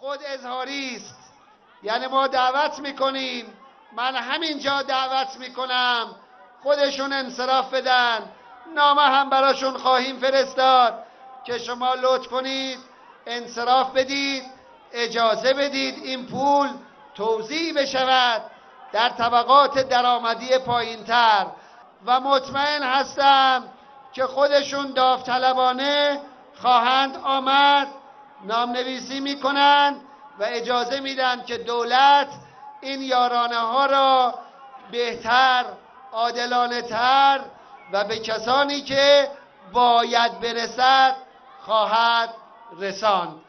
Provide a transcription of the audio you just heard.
خود اظهاری است. یعنی ما دعوت می‌کنیم. من همینجا دعوت می‌کنم. خودشون انصراف بدن. نامه هم براشون خواهیم فرستاد. که شما لطف کنید انصراف بدید اجازه بدید این پول توضیح بشود. در طبقات درآمدی پایینتر. و مطمئن هستم که خودشون داوطلبانه خواهند آمد. نام نویسی می‌کنند و اجازه میدن که دولت این یارانه ها را بهتر عادلانه تر و به کسانی که باید برسد خواهد رساند.